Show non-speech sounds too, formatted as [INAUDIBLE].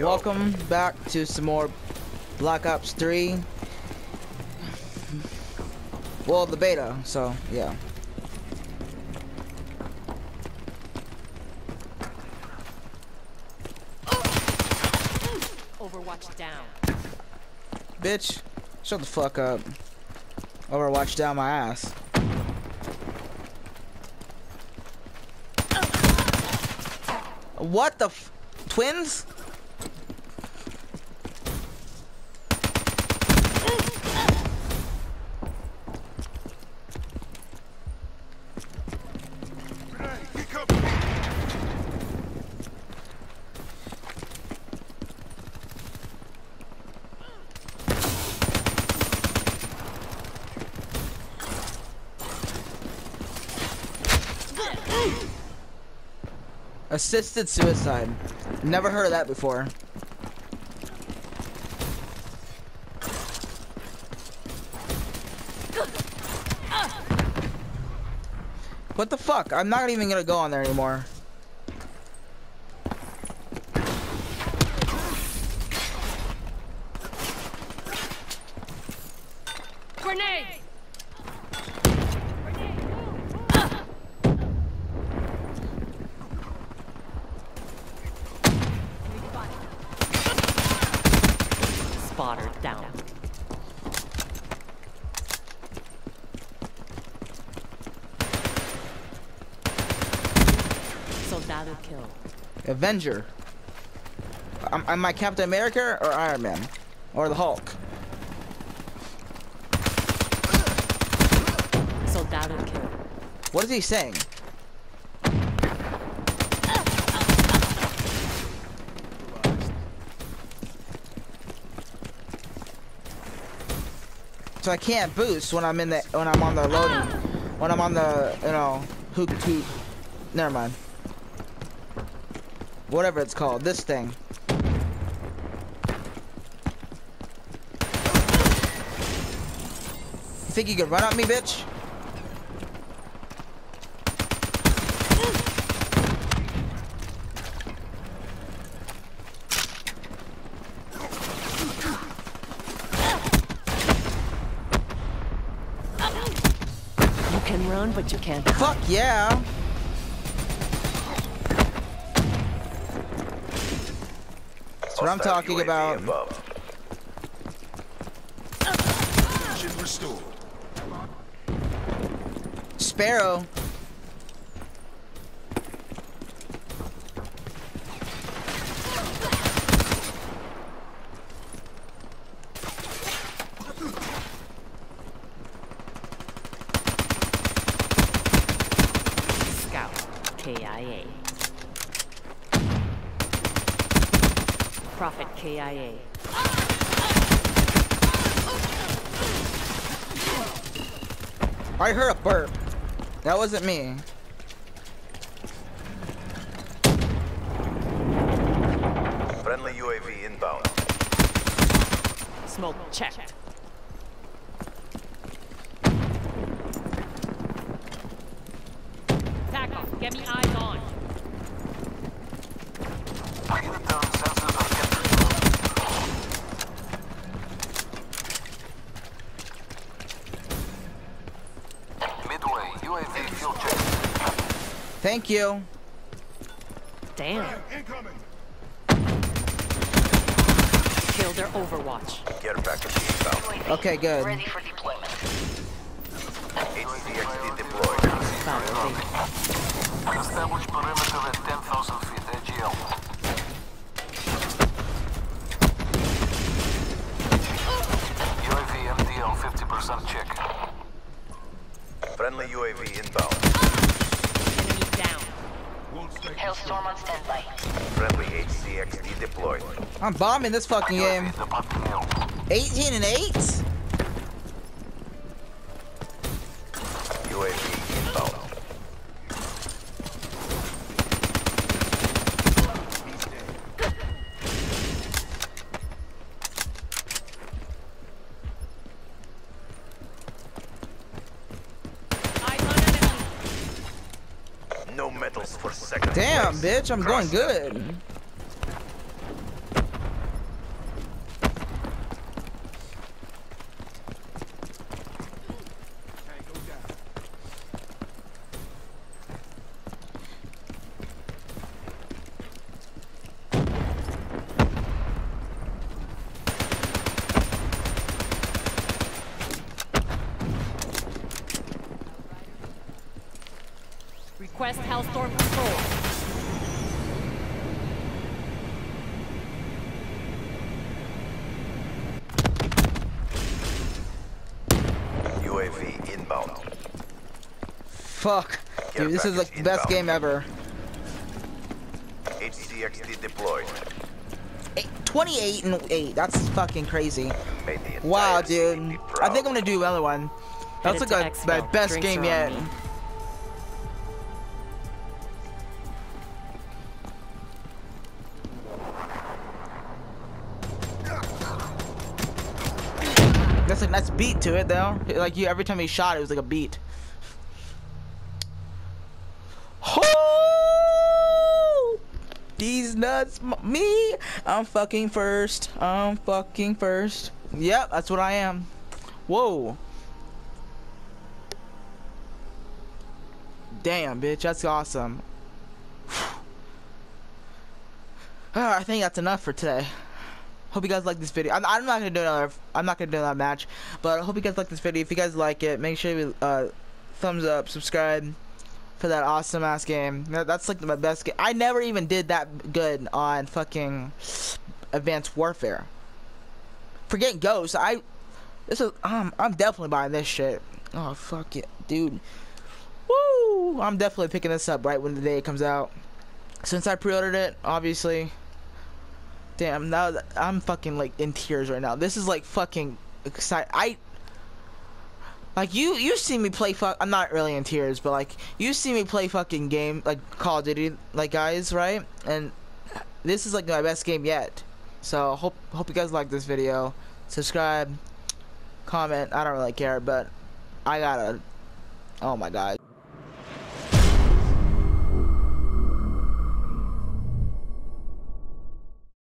Welcome back to some more Black Ops 3. Well, the beta, so yeah. Overwatch down. Bitch, shut the fuck up. Overwatch down my ass. What the f- twins? Assisted suicide. Never heard of that before. What the fuck? I'm not even gonna go on there anymore. Grenade! Down. Soldado kill. Avenger. Am, am I Captain America or Iron Man? Or the Hulk? Soldado kill. What is he saying? So I can't boost when I'm in the when I'm on the loading when I'm on the you know hook hook never mind. Whatever it's called, this thing. You think you can run at me, bitch? You can run, but you can't Fuck yeah. That's what I'm talking UAV about. above. Engine restored. Sparrow. Scout. KIA. Prophet KIA. I heard a burp. That wasn't me. Friendly UAV inbound. Smoke checked. Back off. Get me eyes on. Midway, UAV fuel check. Thank you. Damn. Incoming. Killed their Overwatch. Care package inbound. Okay, good. Ready for deployment. HCXD deployed. Found Hellstorm on standby. Friendly HCXD deployed. I'm bombing this fucking game. UAV departing AO. 18 and 8? UAV inbound. Eyes on enemy. No medals for second Damn, bitch, I'm going good. Request Hellstorm control. UAV inbound. Fuck. Care Dude, this is package the best game ever. HCXD deployed. Eight, 28 and 8. That's fucking crazy. Wow, dude. I think I'm gonna do another one. That's like a, my best Drinks game are yet. Nice beat to it though. Like you, every time he shot, it was like a beat. Oh! These nuts, me. I'm fucking first. I'm fucking first. Yep, that's what I am. Whoa. Damn, bitch, that's awesome. [SIGHS] I think that's enough for today. Hope you guys like this video. I'm, I'm not gonna do another. I'm not gonna do another match, but I hope you guys like this video. If you guys like it, make sure you uh, thumbs up, subscribe for that awesome ass game. That, that's like my best game. I never even did that good on fucking Advanced Warfare. Forget Ghost. I this is um I'm definitely buying this shit. Oh fuck it, dude. Woo! I'm definitely picking this up right when the day it comes out. Since I pre-ordered it, obviously. Damn, now I'm fucking like in tears right now. This is like fucking excited. I like you. You see me play fuck. I'm not really in tears, but like you see me play fucking game like Call of Duty, like guys, right? And this is like my best game yet. So hope hope you guys like this video. Subscribe, comment. I don't really care, but I gotta. Oh my god.